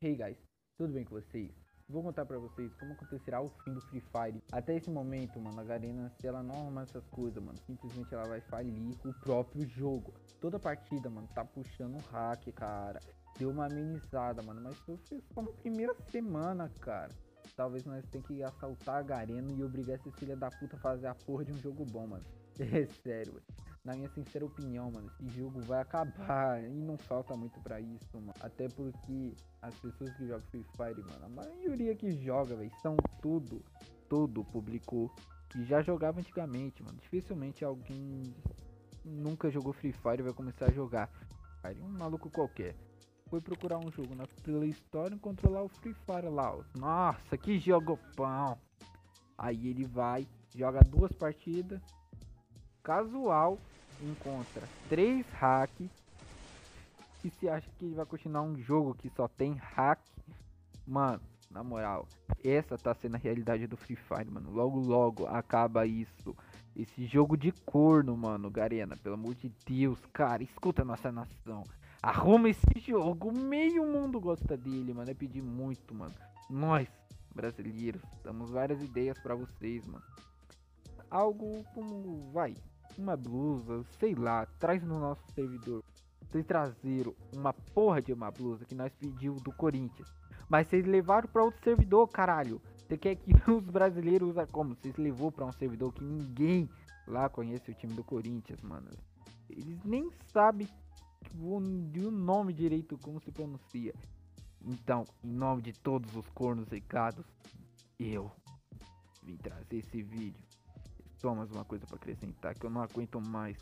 Hey guys, tudo bem com vocês? Vou contar pra vocês como acontecerá o fim do Free Fire. Até esse momento, mano, a Garena, se ela não arrumar essas coisas, mano, simplesmente ela vai falir o próprio jogo. Toda partida, mano, tá puxando hack, cara. Deu uma amenizada, mano, mas foi só na primeira semana, cara. Talvez nós tenha que assaltar a Garena e obrigar esses filha da puta a fazer a porra de um jogo bom, mano. É sério, na minha sincera opinião, mano, esse jogo vai acabar e não falta muito para isso, mano. Até porque as pessoas que jogam Free Fire, mano, a maioria que joga, velho, são tudo, tudo público que já jogava antigamente, mano. Dificilmente alguém nunca jogou Free Fire vai começar a jogar. Um maluco qualquer. Foi procurar um jogo na Play Store e controlar o Free Fire lá. Nossa, que jogo pão. Aí ele vai, joga duas partidas, casual encontra três hacks e se acha que vai continuar um jogo que só tem hack, mano, na moral, essa tá sendo a realidade do Free Fire, mano. Logo, logo acaba isso. Esse jogo de corno, mano, Garena, pelo amor de Deus, cara, escuta nossa nação. Arruma esse jogo, meio mundo gosta dele, mano. É pedir muito, mano. Nós, brasileiros, damos várias ideias para vocês, mano. Algo como, vai, uma blusa, sei lá, traz no nosso servidor. Vocês trazeram uma porra de uma blusa que nós pediu do Corinthians. Mas vocês levaram para outro servidor, caralho. Você quer que os brasileiros usem como? Vocês levou para um servidor que ninguém lá conhece o time do Corinthians, mano. Eles nem sabem o, o nome direito como se pronuncia. Então, em nome de todos os cornos recados, eu vim trazer esse vídeo só mais uma coisa para acrescentar que eu não aguento mais.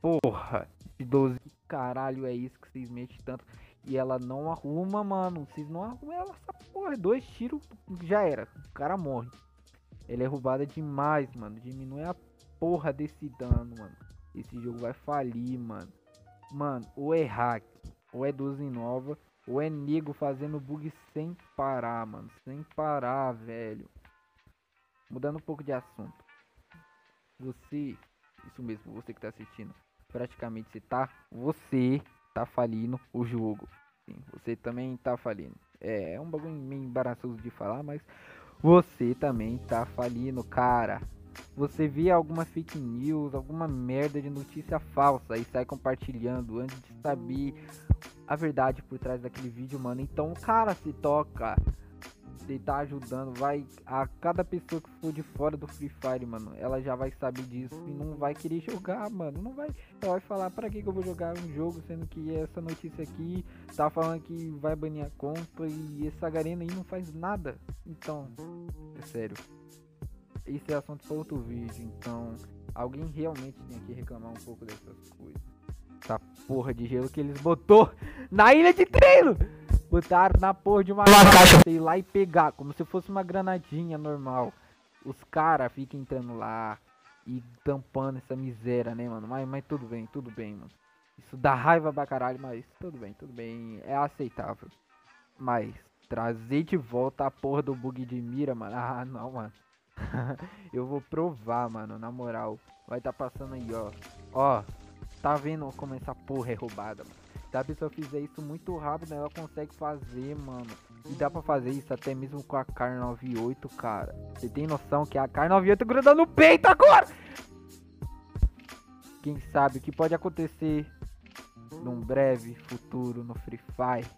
Porra, de 12 que caralho é isso que vocês metem tanto? E ela não arruma, mano. Vocês não arrumam ela, essa porra. Dois tiros já era. O cara morre. Ela é roubada demais, mano. Diminui a porra desse dano, mano. Esse jogo vai falir, mano. Mano, ou é hack, ou é 12 nova, ou é nego fazendo bug sem parar, mano. Sem parar, velho. Mudando um pouco de assunto você, isso mesmo, você que tá assistindo, praticamente você tá, você tá falindo o jogo. Sim, você também tá falindo. É, é um bagulho meio embaraçoso de falar, mas você também tá falindo, cara. Você vê alguma fake news, alguma merda de notícia falsa e sai compartilhando antes de saber a verdade por trás daquele vídeo, mano. Então, cara, se toca você tá ajudando, vai a cada pessoa que for de fora do Free Fire, mano, ela já vai saber disso e não vai querer jogar, mano. Não vai, ela vai falar para que, que eu vou jogar um jogo sendo que essa notícia aqui tá falando que vai banir a conta e essa garena aí não faz nada. Então, é sério. Esse é assunto para outro vídeo, então alguém realmente tem que reclamar um pouco dessas coisas. Essa porra de gelo que eles botou na ilha de treino. Botaram na porra de uma, uma caixa. Ir lá e pegar, como se fosse uma granadinha normal. Os caras ficam entrando lá e tampando essa miséria, né, mano? Mas, mas tudo bem, tudo bem, mano. Isso dá raiva pra caralho, mas tudo bem, tudo bem. É aceitável. Mas trazer de volta a porra do bug de mira, mano. Ah, não, mano. eu vou provar, mano, na moral. Vai tá passando aí, ó. Ó, tá vendo como essa porra é roubada, mano. Se a pessoa fizer isso muito rápido, ela consegue fazer, mano. E dá pra fazer isso até mesmo com a Car 98, cara. Você tem noção que a Car 98 gruda no peito agora? Quem sabe o que pode acontecer num breve futuro no Free Fire.